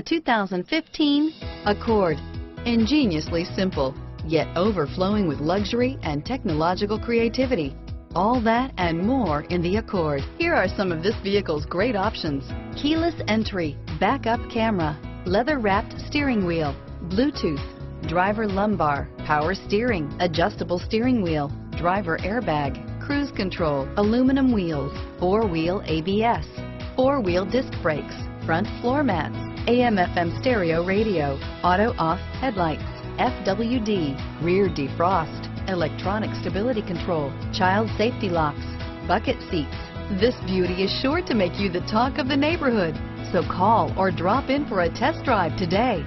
The 2015 Accord. Ingeniously simple, yet overflowing with luxury and technological creativity. All that and more in the Accord. Here are some of this vehicle's great options. Keyless entry, backup camera, leather-wrapped steering wheel, Bluetooth, driver lumbar, power steering, adjustable steering wheel, driver airbag, cruise control, aluminum wheels, four-wheel ABS, four-wheel disc brakes, front floor mats, AM FM stereo radio, auto off headlights, FWD, rear defrost, electronic stability control, child safety locks, bucket seats. This beauty is sure to make you the talk of the neighborhood. So call or drop in for a test drive today.